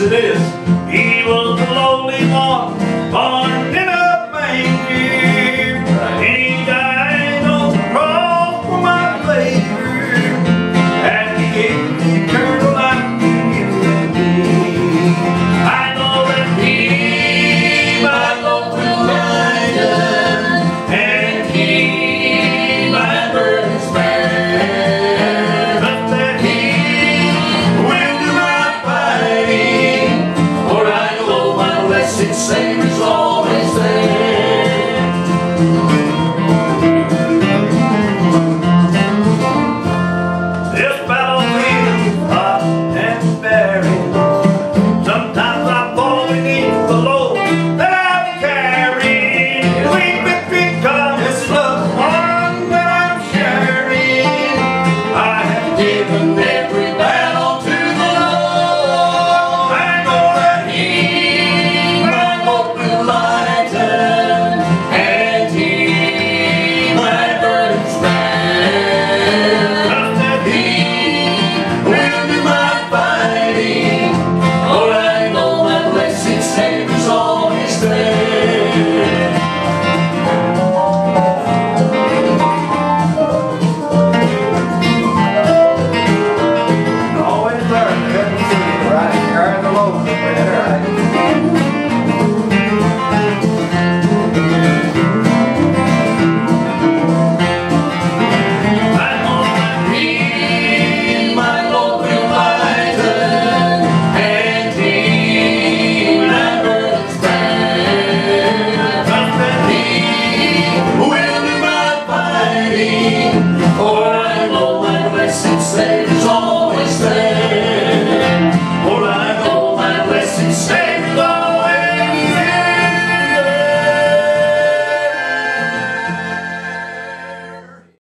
It is. somewhere.